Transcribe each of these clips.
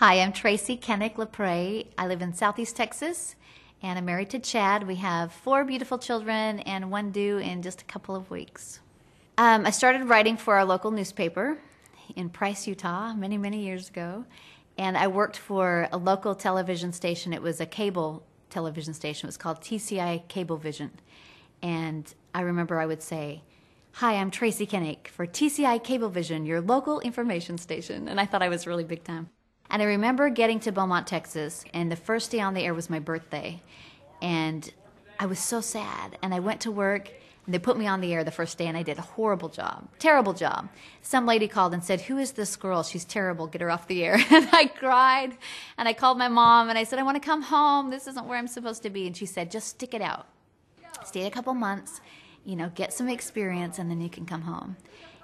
Hi, I'm Tracy Kennick LaPre. I live in Southeast Texas and I'm married to Chad. We have four beautiful children and one due in just a couple of weeks. Um, I started writing for our local newspaper in Price, Utah, many, many years ago. And I worked for a local television station. It was a cable television station. It was called TCI Cablevision. And I remember I would say, Hi, I'm Tracy Kennick for TCI Cablevision, your local information station. And I thought I was really big time. And I remember getting to Beaumont, Texas, and the first day on the air was my birthday. And I was so sad. And I went to work, and they put me on the air the first day, and I did a horrible job. Terrible job. Some lady called and said, Who is this girl? She's terrible. Get her off the air. And I cried, and I called my mom, and I said, I want to come home. This isn't where I'm supposed to be. And she said, Just stick it out. Stay a couple months, you know, get some experience, and then you can come home.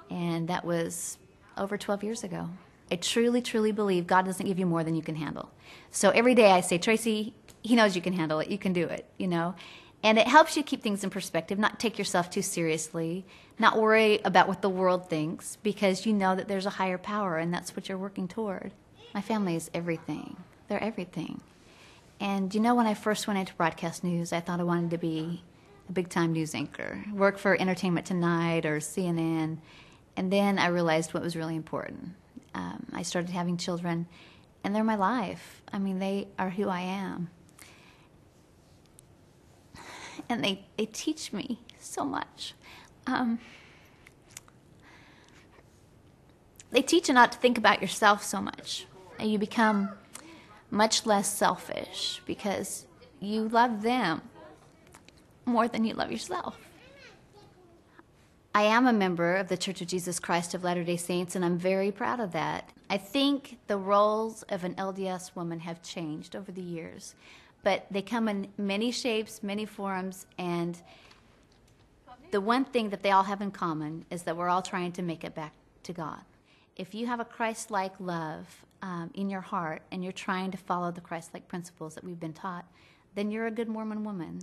And that was over 12 years ago. I truly, truly believe God doesn't give you more than you can handle. So every day I say, Tracy, He knows you can handle it. You can do it, you know? And it helps you keep things in perspective, not take yourself too seriously, not worry about what the world thinks, because you know that there's a higher power and that's what you're working toward. My family is everything. They're everything. And you know, when I first went into broadcast news, I thought I wanted to be a big time news anchor, work for Entertainment Tonight or CNN. And then I realized what was really important I started having children, and they're my life. I mean, they are who I am. And they, they teach me so much. Um, they teach you not to think about yourself so much. And you become much less selfish because you love them more than you love yourself. I am a member of the Church of Jesus Christ of Latter day Saints, and I'm very proud of that. I think the roles of an LDS woman have changed over the years, but they come in many shapes, many forms, and the one thing that they all have in common is that we're all trying to make it back to God. If you have a Christ like love um, in your heart and you're trying to follow the Christ like principles that we've been taught, then you're a good Mormon woman.